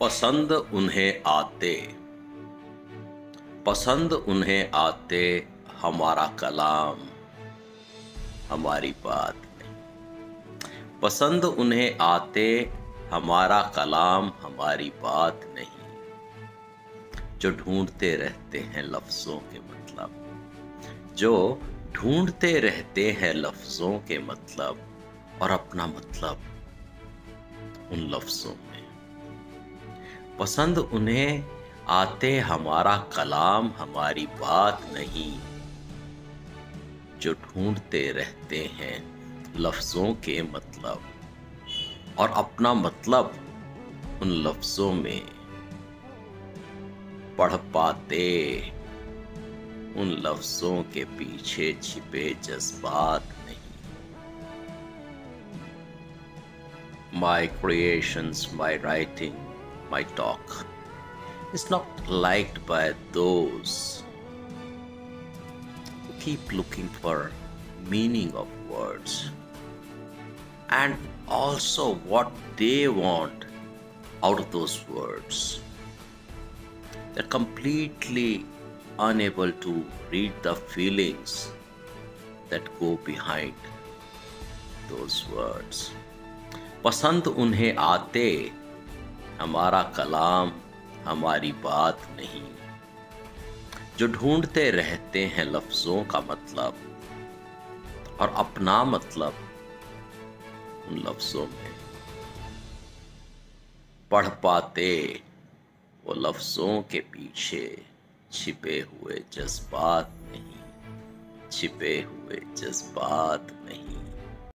पसंद उन्हें आते। पसंद उन्हें आते हमारा कलाम, हमारी बात। नहीं पसंद उन्हें आते हमारा कलाम, हमारी बात नहीं। जो ढूंढते रहते हैं लफ्जों के मतलब। जो ढूंढते रहते हैं लफ्जों के मतलब और अपना मतलब उन लफ्जों में। पसंद उन्हें आते हमारा कलाम, हमारी बात नहीं। जो ढूंढते रहते हैं लफ्ज़ों के मतलब और अपना मतलब उन लफ्ज़ों में पढ़ पाते, उन लफ्ज़ों के पीछे छिपे जज्बात नहीं। My creations my writing my talk is not liked by those who keep looking for meaning of words and also what they want out of those words. They're completely unable to read the feelings that go behind those words. पसंद उन्हें आते हमारा कलाम हमारी बात नहीं। जो ढूंढते रहते हैं लफ्ज़ों का मतलब और अपना मतलब उन लफ्ज़ों में। पढ़ पाते वो लफ्ज़ों के पीछे छिपे हुए जज्बात नहीं। छिपे हुए जज्बात नहीं।